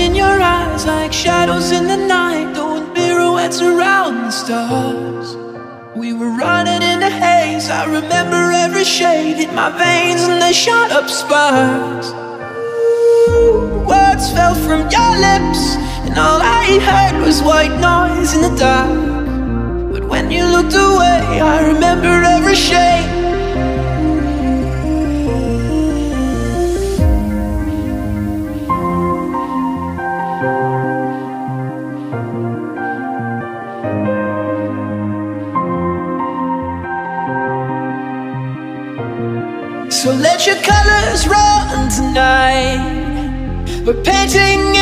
in your eyes like shadows in the night, doing pirouettes around the stars. We were running in the haze. I remember every shade in my veins, and they shot up sparks. Ooh, words fell from your lips, and all I heard was white noise in the dark. But when you looked away, I remember. So let your colors run tonight. We're painting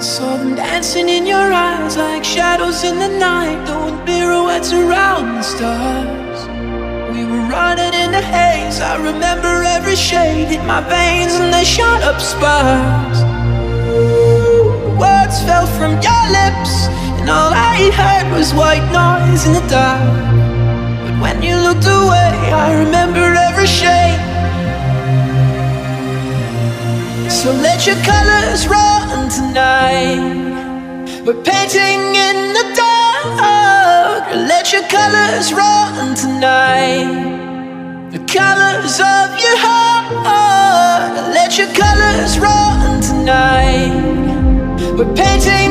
Saw them dancing in your eyes like shadows in the night, doing pirouettes around the stars. We were running in the haze. I remember every shade in my veins, and they shot up sparks. Words fell from your lips, and all I heard was white noise in the dark. But when you looked away, I remember every shade. Let your colors run tonight. We're painting in the dark. Let your colors run tonight. The colors of your heart. Let your colors run tonight. We're painting